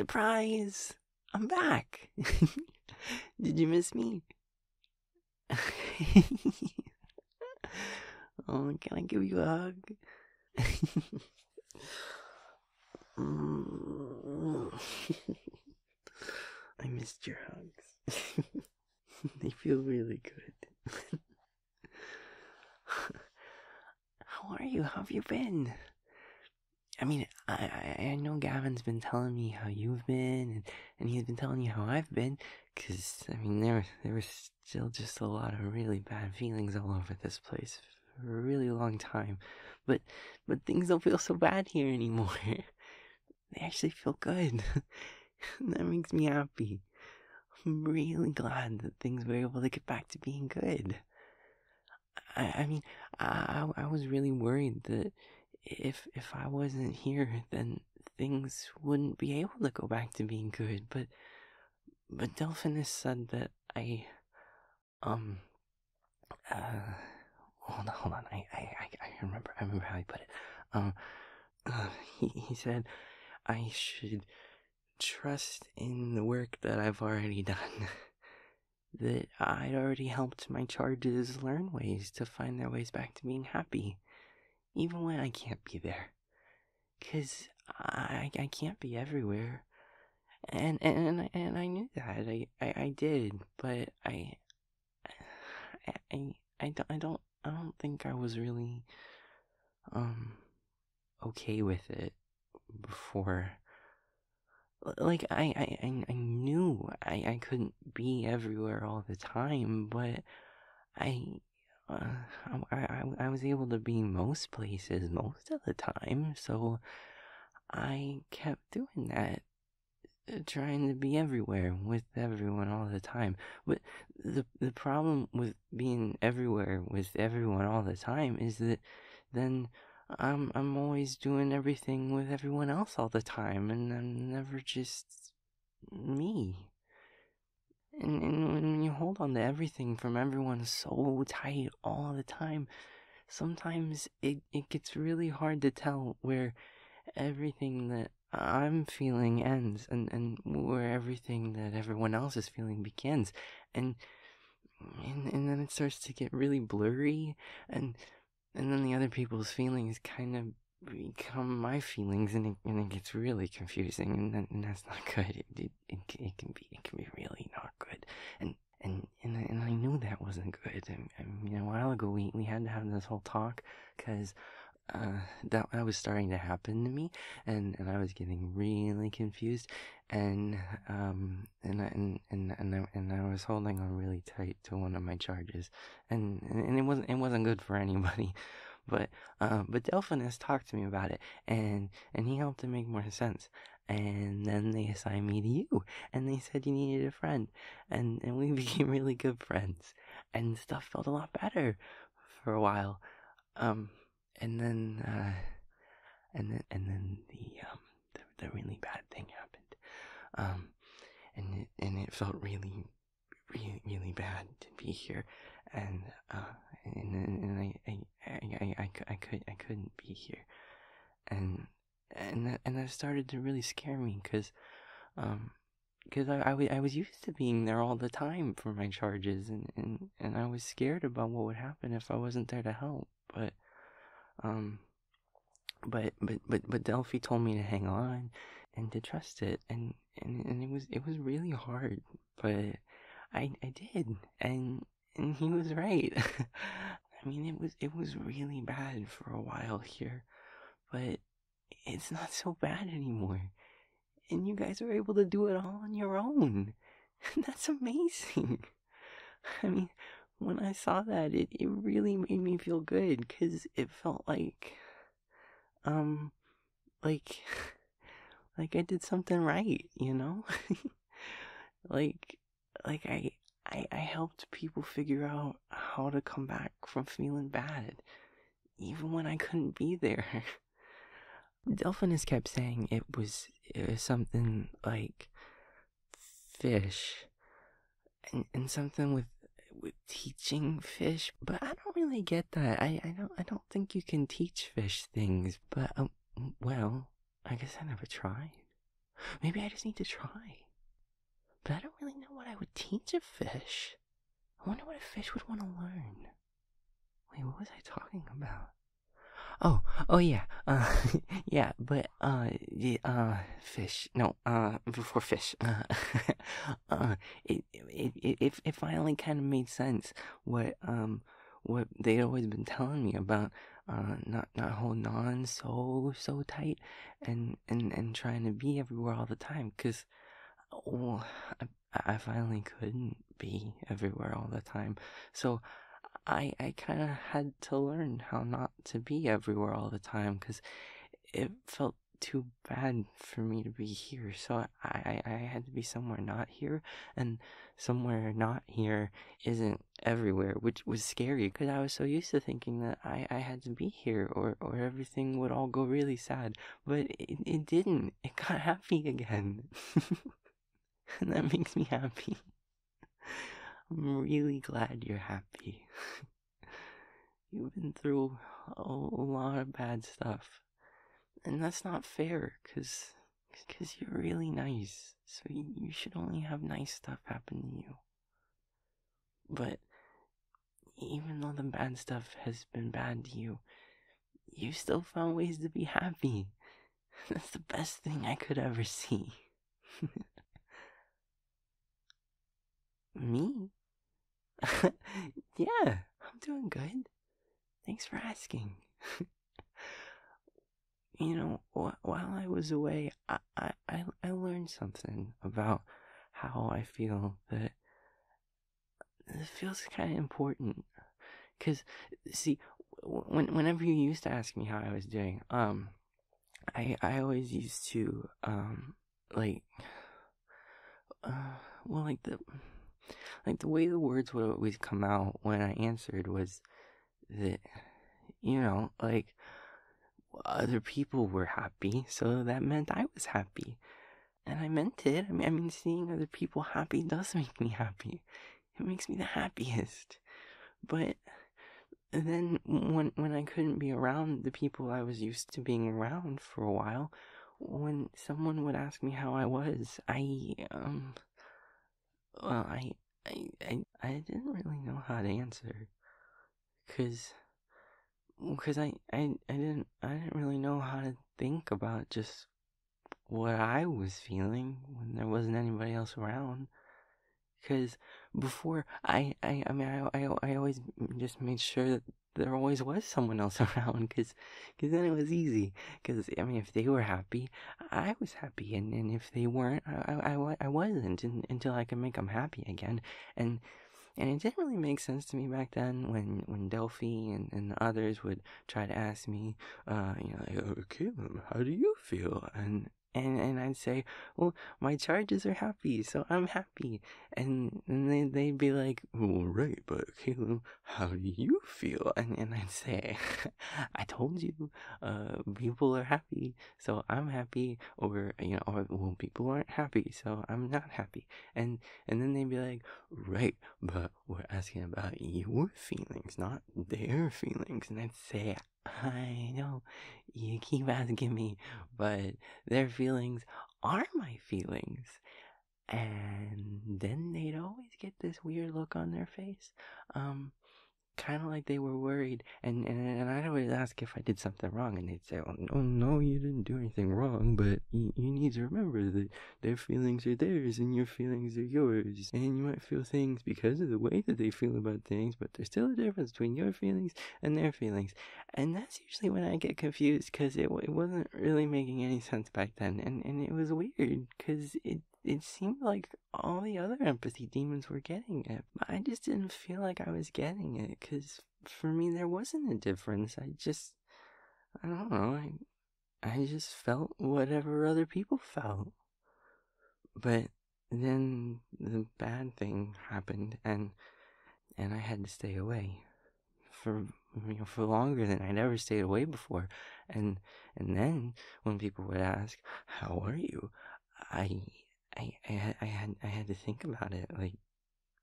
Surprise! I'm back. Did you miss me? oh, can I give you a hug? I missed your hugs. they feel really good. How are you? How have you been? I mean, I, I, know Gavin's been telling me how you've been, and, and he's been telling you how I've been, because, I mean, there, there was still just a lot of really bad feelings all over this place for a really long time. But, but things don't feel so bad here anymore. they actually feel good. that makes me happy. I'm really glad that things were able to get back to being good. I, I mean, I, I was really worried that if if I wasn't here, then things wouldn't be able to go back to being good. But but Delphinus said that I um uh hold on hold on I I I remember I remember how he put it um uh, he he said I should trust in the work that I've already done. that I'd already helped my charges learn ways to find their ways back to being happy, even when I can't be there. Cause I I can't be everywhere, and and and I knew that. I I, I did, but I I I don't I don't I don't think I was really um okay with it before. Like I, I, I knew I, I couldn't be everywhere all the time, but I, uh, I, I, I was able to be most places most of the time, so I kept doing that, uh, trying to be everywhere with everyone all the time. But the the problem with being everywhere with everyone all the time is that then I'm I'm always doing everything with everyone else all the time, and I'm never just me. And, and when you hold on to everything from everyone so tight all the time, sometimes it, it gets really hard to tell where everything that I'm feeling ends and, and where everything that everyone else is feeling begins. And, and and then it starts to get really blurry and and then the other people's feelings kind of become my feelings, and it, and it gets really confusing, and, and that's not good. It, it, it, can be it can be really and and and I, and I knew that wasn't good. And you know, a while ago we we had to have this whole talk because uh, that was starting to happen to me, and, and I was getting really confused, and um and and and and I, and I was holding on really tight to one of my charges, and and it wasn't it wasn't good for anybody, but uh, but Delphinus talked to me about it, and and he helped to make more sense. And then they assigned me to you, and they said you needed a friend, and and we became really good friends, and stuff felt a lot better for a while. Um, and then uh, and then and then the um the, the really bad thing happened um and it and it felt really really really bad to be here and uh and and I I I I, I, I could I couldn't be here and and that and that started to really scare me because um because I, I, I was used to being there all the time for my charges and, and, and I was scared about what would happen if I wasn't there to help but um, but but but but Delphi told me to hang on and to trust it, and and, and it was it was really hard, but I I did, and and he was right. I mean, it was it was really bad for a while here, but it's not so bad anymore. And you guys are able to do it all on your own. That's amazing. I mean, when I saw that, it, it really made me feel good because it felt like, um, like, like I did something right, you know? like, like I, I, I helped people figure out how to come back from feeling bad, even when I couldn't be there. Delphinus kept saying it was, it was something like fish and, and something with with teaching fish, but I don't really get that. I, I don't I don't think you can teach fish things, but um, well, I guess I never tried. Maybe I just need to try. But I don't really know what I would teach a fish. I wonder what a fish would want to learn. Wait, what was I talking about? Oh, oh yeah, uh, yeah, but, uh, the, uh, fish, no, uh, before fish, uh, uh, it, it, it, it, it finally kind of made sense what, um, what they'd always been telling me about, uh, not, not holding on so, so tight and, and, and trying to be everywhere all the time, cause, well, I, I finally couldn't be everywhere all the time, so, I I kind of had to learn how not to be everywhere all the time because it felt too bad for me to be here. So I, I, I had to be somewhere not here, and somewhere not here isn't everywhere, which was scary because I was so used to thinking that I, I had to be here or, or everything would all go really sad. But it, it didn't. It got happy again. and that makes me happy. I'm really glad you're happy. You've been through a lot of bad stuff. And that's not fair, because cause you're really nice. So you should only have nice stuff happen to you. But even though the bad stuff has been bad to you, you still found ways to be happy. That's the best thing I could ever see. Me? yeah, I'm doing good. Thanks for asking. you know, wh- while I was away, I, I, I learned something about how I feel that it feels kind of important. Cause, see, when whenever you used to ask me how I was doing, um, I I always used to um like, uh, well, like the like the way the words would always come out when I answered was that, you know, like other people were happy, so that meant I was happy. And I meant it. I mean, I mean, seeing other people happy does make me happy. It makes me the happiest. But then when when I couldn't be around the people I was used to being around for a while, when someone would ask me how I was, I um well, I I, I, I didn't really know how to answer. Cause, cause I, I, I didn't, I didn't really know how to think about just what I was feeling when there wasn't anybody else around. Cause before I, I, I mean, I, I, I always just made sure that there always was someone else around because cause then it was easy because i mean if they were happy i was happy and, and if they weren't I, I, I wasn't until i could make them happy again and and it didn't really make sense to me back then when when Delphi and, and others would try to ask me, uh, you know, like, oh, Caelum, how do you feel? And and and I'd say, well, my charges are happy, so I'm happy, and and they they'd be like, well, right, but Caelum, how do you feel? And and I'd say, I told you, uh, people are happy, so I'm happy, or you know, or well, people aren't happy, so I'm not happy, and and then they'd be like, right, but we're asking about your feelings, not their feelings, and I'd say, I know you keep asking me, but their feelings are my feelings. And then they'd always get this weird look on their face. Um, kind of like they were worried. And, and, and I'd always ask if I did something wrong, and they'd say, oh, no, you didn't do anything wrong, but you, you need to remember that their feelings are theirs and your feelings are yours. And you might feel things because of the way that they feel about things, but there's still a difference between your feelings and their feelings. And that's usually when I get confused because it, it wasn't really making any sense back then. And, and it was weird because it it seemed like all the other empathy demons were getting it. I just didn't feel like I was getting it because for me there wasn't a difference. I just, I don't know, I, I just felt whatever other people felt. But then the bad thing happened and and I had to stay away for you know for longer than I'd ever stayed away before and and then when people would ask how are you I I, I, had, I had, I had to think about it, like,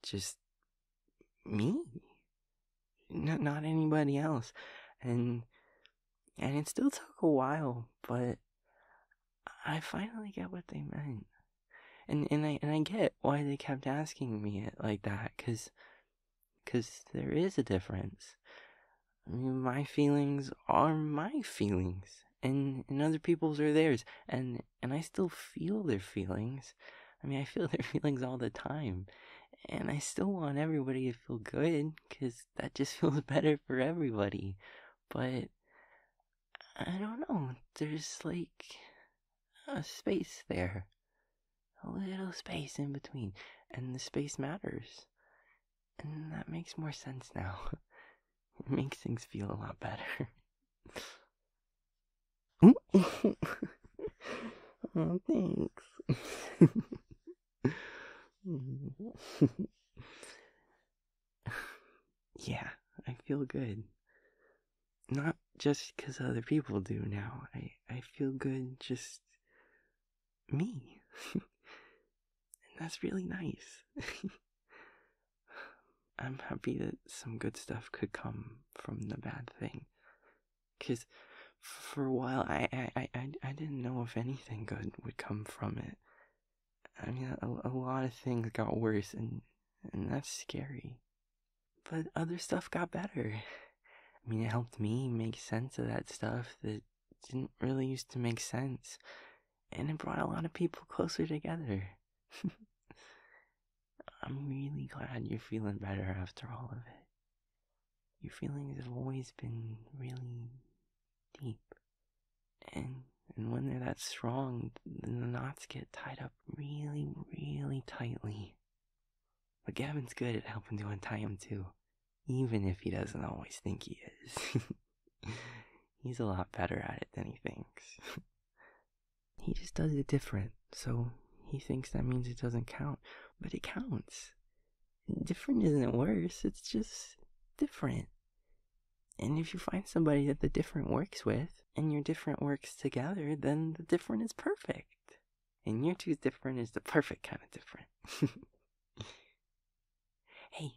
just me, not, not anybody else, and, and it still took a while, but I finally get what they meant. And and I and I get why they kept asking me it like that cuz cuz there is a difference. I mean, my feelings are my feelings and and other people's are theirs and and I still feel their feelings. I mean, I feel their feelings all the time. And I still want everybody to feel good cuz that just feels better for everybody. But I don't know. There's like a space there. A little space in between. And the space matters. And that makes more sense now. It makes things feel a lot better. Oh, thanks. yeah, I feel good. Not just because other people do now. I, I feel good just me. and that's really nice. I'm happy that some good stuff could come from the bad thing. Because for a while, I, I, I, I didn't know if anything good would come from it. I mean, a, a lot of things got worse, and, and that's scary. But other stuff got better. I mean, it helped me make sense of that stuff that didn't really used to make sense. And it brought a lot of people closer together. I'm really glad you're feeling better after all of it. Your feelings have always been really deep. And and when they're that strong, the knots get tied up really, really tightly. But Gavin's good at helping to untie them too, even if he doesn't always think he is. He's a lot better at it than he thinks. he just does it different, so he thinks that means it doesn't count, but it counts. Different isn't worse, it's just different. And if you find somebody that the different works with, and your different works together, then the different is perfect. And your two's different is the perfect kind of different. hey,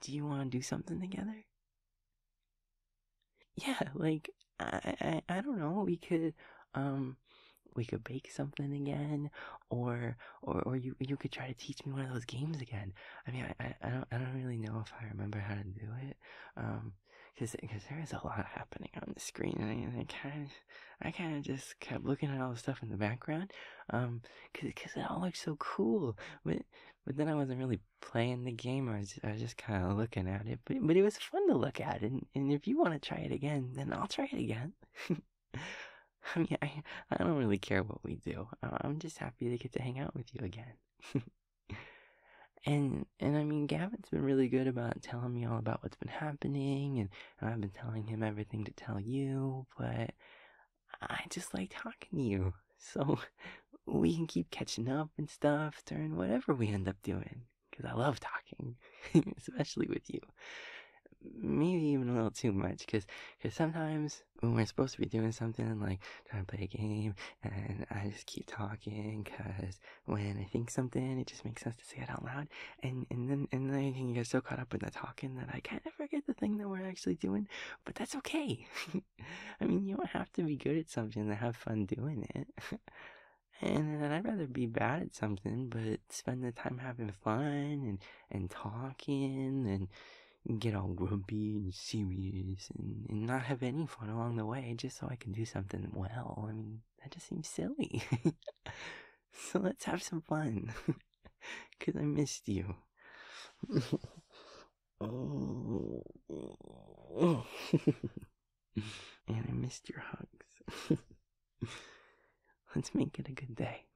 do you want to do something together? Yeah, like I, I I don't know. We could um we could bake something again, or or or you you could try to teach me one of those games again. I mean, I I, I don't I don't really know if I remember how to do it, um, because because there is a lot happening on the screen, and I, kind of I kind of just kept looking at all the stuff in the background, um, because because it all looks so cool, but but then I wasn't really playing the game. I was I was just kind of looking at it, but but it was fun to look at, and and if you want to try it again, then I'll try it again. I mean, I, I don't really care what we do. I'm just happy to get to hang out with you again. and and I mean, Gavin's been really good about telling me all about what's been happening, and, and I've been telling him everything to tell you. But I just like talking to you, so we can keep catching up and stuff during whatever we end up doing. Because I love talking, especially with you maybe even a little too much because cause sometimes when we're supposed to be doing something like trying to play a game and I just keep talking because when I think something it just makes sense to say it out loud and and then and then I can get so caught up in the talking that I kind of forget the thing that we're actually doing but that's okay. I mean you don't have to be good at something to have fun doing it. And, I'd rather be bad at something but spend the time having fun and and talking and get all grumpy and serious and, and not have any fun along the way just so I can do something well. I mean, that just seems silly. so let's have some fun. Because I missed you. oh. and I missed your hugs. let's make it a good day.